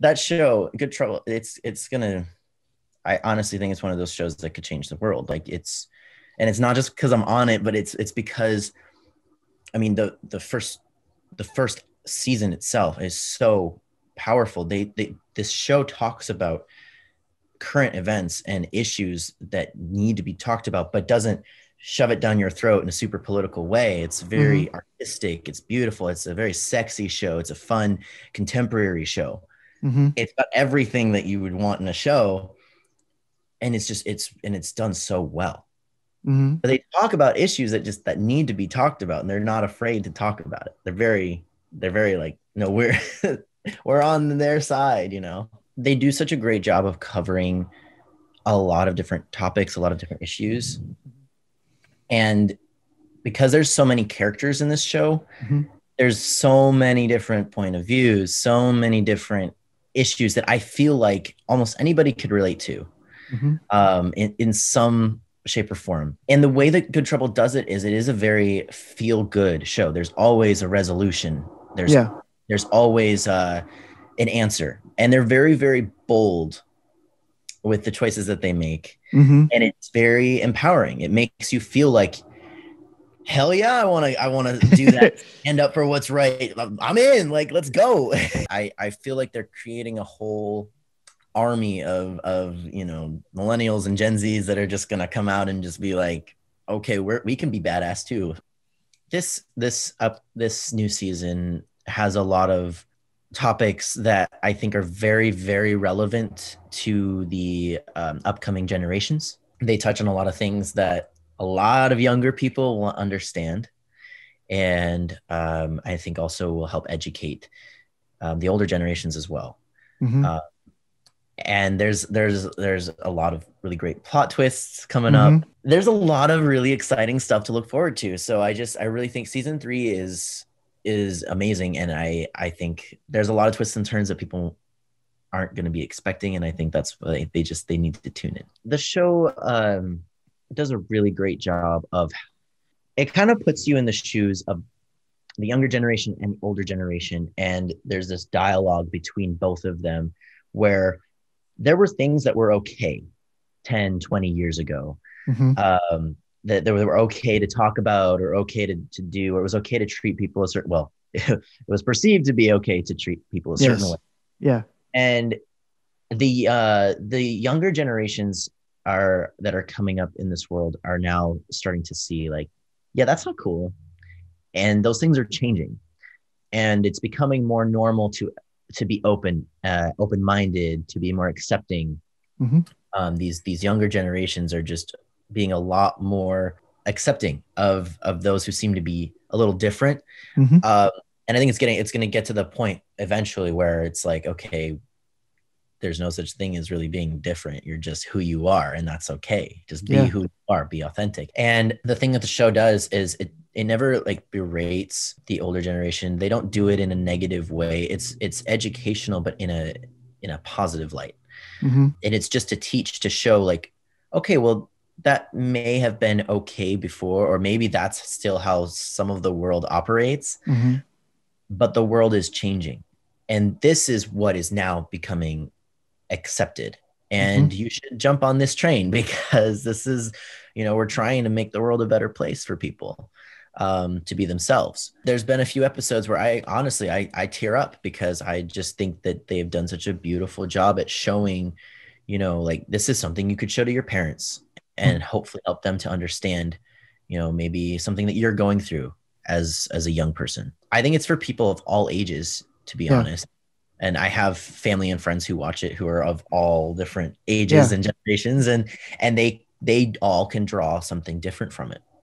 that show, Good Trouble, it's it's gonna. I honestly think it's one of those shows that could change the world. Like it's, and it's not just because I'm on it, but it's it's because, I mean the the first the first season itself is so powerful. They they this show talks about current events and issues that need to be talked about, but doesn't shove it down your throat in a super political way. It's very mm-hmm. artistic. It's beautiful. It's a very sexy show. It's a fun contemporary show. Mm-hmm. It's got everything that you would want in a show, and it's just it's and it's done so well. Mm-hmm. But they talk about issues that just that need to be talked about, and they're not afraid to talk about it. They're very they're very like no we're we're on their side, you know. They do such a great job of covering a lot of different topics, a lot of different issues. And because there's so many characters in this show, mm-hmm. there's so many different point of views, so many different issues that I feel like almost anybody could relate to mm-hmm. um, in, in some shape or form. And the way that Good Trouble does it is it is a very feel good show. There's always a resolution. There's yeah. there's always uh, an answer, and they're very very bold with the choices that they make, mm-hmm. and it's very empowering. It makes you feel like hell yeah i want to i want to do that. Stand up for what's right. I'm in like let's go. I i feel like they're creating a whole army of of you know millennials and gen z's that are just gonna come out and just be like okay we're we can be badass too. This this up this new season has a lot of topics that i think are very very relevant to the um, upcoming generations. They touch on a lot of things that a lot of younger people will understand. And um, i think also will help educate um, the older generations as well. Mm-hmm. uh, and there's there's there's a lot of really great plot twists coming mm-hmm. up there's a lot of really exciting stuff to look forward to. So i just i really think season three is is amazing. And i i think there's a lot of twists and turns that people aren't going to be expecting. And i think that's why they just they need to tune in. The show um does a really great job of it kind of puts you in the shoes of the younger generation and the older generation and there's this dialogue between both of them where there were things that were okay 10 20 years ago mm-hmm. um, that, that were okay to talk about or okay to, to do or it was okay to treat people a certain well it was perceived to be okay to treat people a certain yes. way yeah and the uh the younger generations are that are coming up in this world are now starting to see like yeah that's not cool and those things are changing and it's becoming more normal to to be open uh, open minded to be more accepting mm-hmm. um, these these younger generations are just being a lot more accepting of of those who seem to be a little different mm-hmm. uh, and i think it's getting it's going to get to the point eventually where it's like okay there's no such thing as really being different. You're just who you are, and that's okay. Just be yeah. who you are, be authentic. And the thing that the show does is it it never like berates the older generation. They don't do it in a negative way. It's it's educational, but in a in a positive light. Mm-hmm. And it's just to teach to show like, okay, well, that may have been okay before, or maybe that's still how some of the world operates. Mm-hmm. But the world is changing. And this is what is now becoming accepted and mm-hmm. you should jump on this train because this is you know we're trying to make the world a better place for people um, to be themselves there's been a few episodes where i honestly I, I tear up because i just think that they've done such a beautiful job at showing you know like this is something you could show to your parents and mm-hmm. hopefully help them to understand you know maybe something that you're going through as as a young person i think it's for people of all ages to be yeah. honest and I have family and friends who watch it who are of all different ages yeah. and generations and and they they all can draw something different from it.